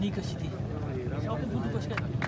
Nika City. Shopping po dito siya.